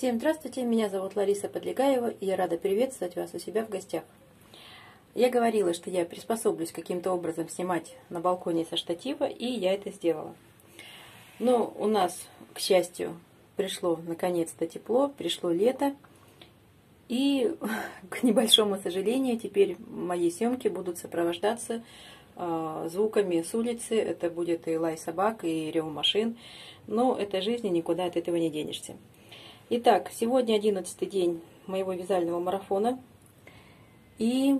Всем здравствуйте, меня зовут Лариса Подлегаева, и я рада приветствовать вас у себя в гостях. Я говорила, что я приспособлюсь каким-то образом снимать на балконе со штатива, и я это сделала. Но у нас, к счастью, пришло наконец-то тепло, пришло лето, и, к небольшому сожалению, теперь мои съемки будут сопровождаться э, звуками с улицы. Это будет и лай собак, и рев машин. Но это жизнь, и никуда от этого не денешься. Итак, сегодня одиннадцатый день моего вязального марафона. И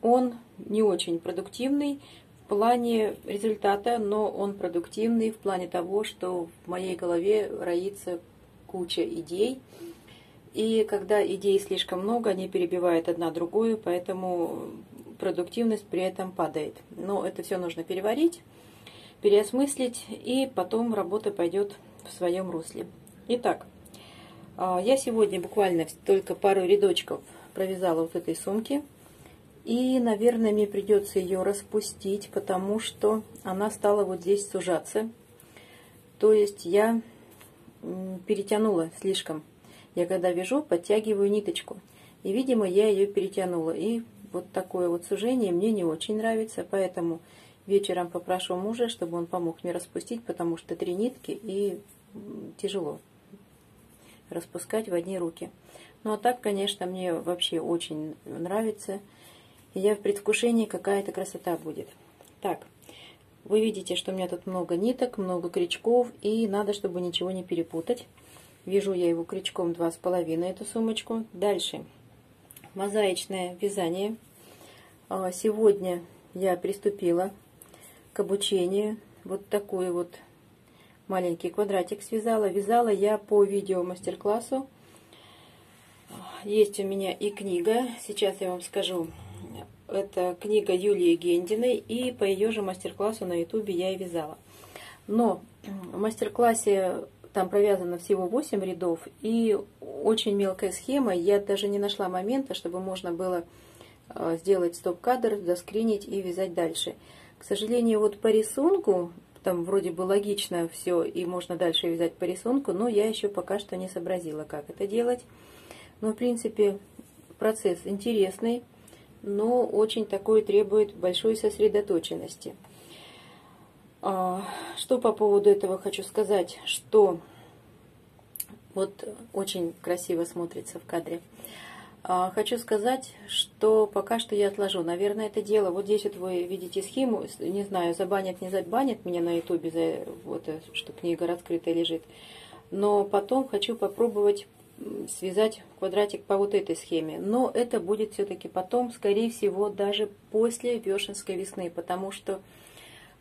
он не очень продуктивный в плане результата, но он продуктивный в плане того, что в моей голове роится куча идей. И когда идей слишком много, они перебивают одна другую, поэтому продуктивность при этом падает. Но это все нужно переварить, переосмыслить, и потом работа пойдет в своем русле. Итак, я сегодня буквально только пару рядочков провязала вот этой сумки. И, наверное, мне придется ее распустить, потому что она стала вот здесь сужаться. То есть я перетянула слишком. Я когда вяжу, подтягиваю ниточку. И, видимо, я ее перетянула. И вот такое вот сужение мне не очень нравится, поэтому вечером попрошу мужа, чтобы он помог мне распустить, потому что три нитки и тяжело распускать в одни руки. Ну а так, конечно, мне вообще очень нравится. И я в предвкушении, какая это красота будет. Так, вы видите, что у меня тут много ниток, много крючков, и надо, чтобы ничего не перепутать. Вяжу я его крючком 2,5, эту сумочку. Дальше, мозаичное вязание. А, сегодня я приступила к обучению. Вот такой вот маленький квадратик связала. Вязала я по видео мастер-классу. Есть у меня и книга, сейчас я вам скажу. Это книга Юлии Гендиной, и по ее же мастер-классу на ютубе я и вязала. Но в мастер-классе там провязано всего 8 рядов, и очень мелкая схема. Я даже не нашла момента, чтобы можно было э, сделать стоп-кадр, заскринить и вязать дальше. К сожалению, вот по рисунку там вроде бы логично все, и можно дальше вязать по рисунку, но я еще пока что не сообразила, как это делать. Но, в принципе, процесс интересный, но очень такой требует большой сосредоточенности. А, что по поводу этого хочу сказать, что вот очень красиво смотрится в кадре. А, хочу сказать, что пока что я отложу. Наверное, это дело. Вот здесь вот вы видите схему. Не знаю, забанят, не забанят меня на ютубе за вот, э, что книга раскрытая лежит. Но потом хочу попробовать связать квадратик по вот этой схеме. Но это будет все-таки потом, скорее всего, даже после Вешенской весны, потому что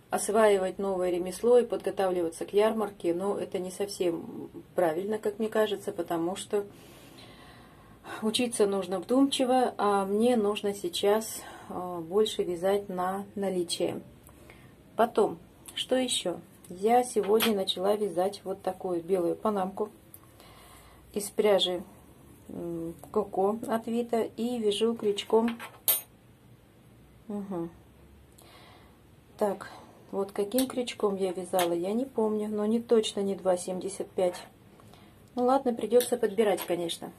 осваивать новое ремесло и подготавливаться к ярмарке, но это не совсем правильно, как мне кажется, потому что Учиться нужно вдумчиво, а мне нужно сейчас а, больше вязать на наличие. Потом, что еще? Я сегодня начала вязать вот такую белую панамку из пряжи Коко от Вита и вяжу крючком. Угу. Так, вот каким крючком я вязала, я не помню, но не точно не 2,75. Ну ладно, придется подбирать, конечно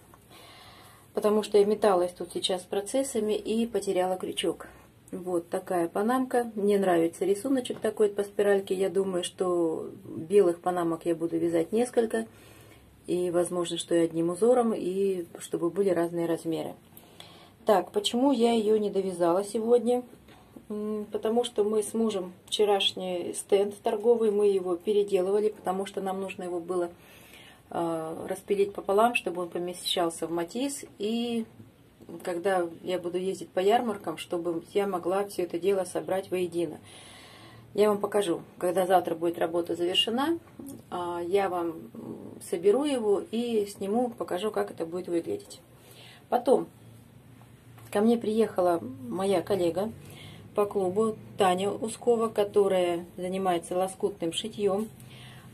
потому что я металась тут сейчас процессами и потеряла крючок. Вот такая панамка. Мне нравится рисуночек такой по спиральке. Я думаю, что белых панамок я буду вязать несколько. И возможно, что и одним узором, и чтобы были разные размеры. Так, почему я ее не довязала сегодня? Потому что мы с мужем вчерашний стенд торговый, мы его переделывали, потому что нам нужно его было распилить пополам, чтобы он помещался в матис. И когда я буду ездить по ярмаркам, чтобы я могла все это дело собрать воедино. Я вам покажу, когда завтра будет работа завершена, а, я вам соберу его и сниму, покажу, как это будет выглядеть. Потом ко мне приехала моя коллега по клубу Таня Ускова, которая занимается лоскутным шитьем.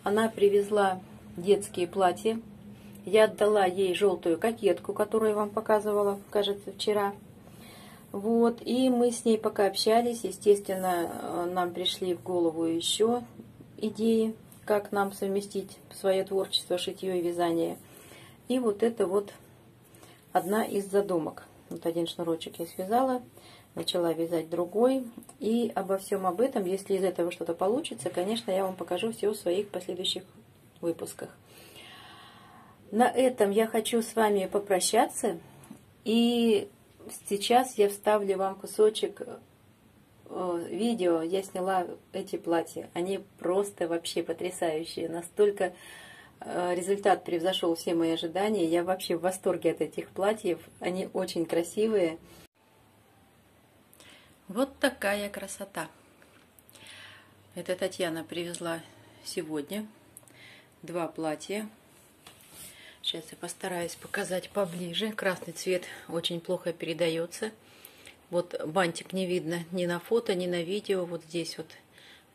Она привезла детские платья. Я отдала ей желтую кокетку, которую я вам показывала, кажется, вчера. Вот, и мы с ней пока общались, естественно, э, нам пришли в голову еще идеи, как нам совместить свое творчество, шитье и вязание. И вот это вот одна из задумок. Вот один шнурочек я связала, начала вязать другой. И обо всем об этом, если из этого что-то получится, конечно, я вам покажу все в своих последующих выпусках. На этом я хочу с вами попрощаться. И сейчас я вставлю вам кусочек э, видео. Я сняла эти платья. Они просто вообще потрясающие. Настолько э, результат превзошел все мои ожидания. Я вообще в восторге от этих платьев. Они очень красивые. Вот такая красота. Это Татьяна привезла сегодня два платья. Сейчас я постараюсь показать поближе. Красный цвет очень плохо передается. Вот бантик не видно ни на фото, ни на видео. Вот здесь вот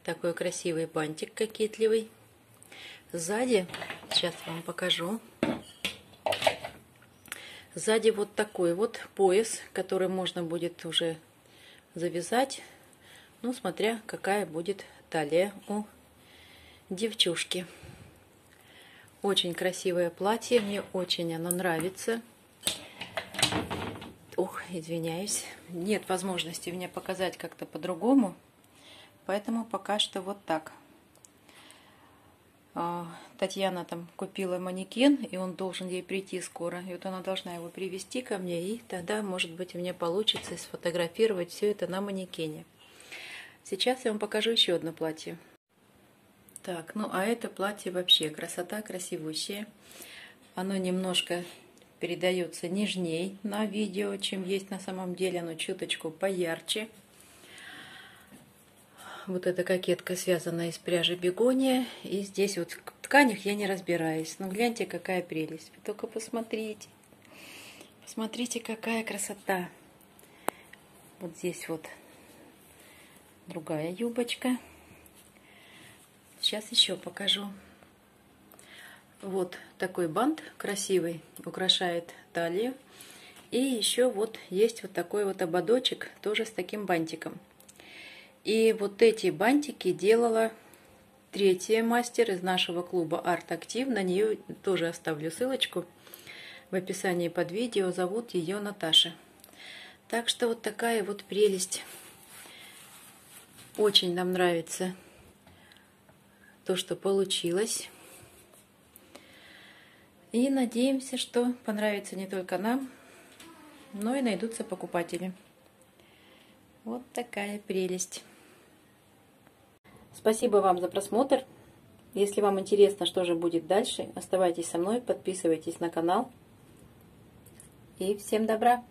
такой красивый бантик кокетливый. Сзади, сейчас вам покажу. Сзади вот такой вот пояс, который можно будет уже завязать, ну, смотря какая будет талия у девчушки. Очень красивое платье, мне очень оно нравится. Ох, извиняюсь. Нет возможности мне показать как-то по-другому, поэтому пока что вот так. А, Татьяна там купила манекен, и он должен ей прийти скоро. И вот она должна его привести ко мне, и тогда, может быть, мне получится сфотографировать все это на манекене. Сейчас я вам покажу еще одно платье. Так, ну а это платье вообще красота красивущая. Оно немножко передается нежней на видео, чем есть на самом деле. Оно чуточку поярче. Вот эта кокетка связана из пряжи бегония. И здесь вот в тканях я не разбираюсь. Но гляньте, какая прелесть. Вы только посмотрите. Посмотрите, какая красота. Вот здесь вот другая юбочка. Сейчас еще покажу. Вот такой бант красивый, украшает талию. И еще вот есть вот такой вот ободочек, тоже с таким бантиком. И вот эти бантики делала третья мастер из нашего клуба Арт Актив. На нее тоже оставлю ссылочку в описании под видео. Зовут ее Наташа. Так что вот такая вот прелесть. Очень нам нравится то, что получилось. И надеемся, что понравится не только нам, но и найдутся покупатели. Вот такая прелесть. Спасибо вам за просмотр. Если вам интересно, что же будет дальше, оставайтесь со мной, подписывайтесь на канал. И всем добра!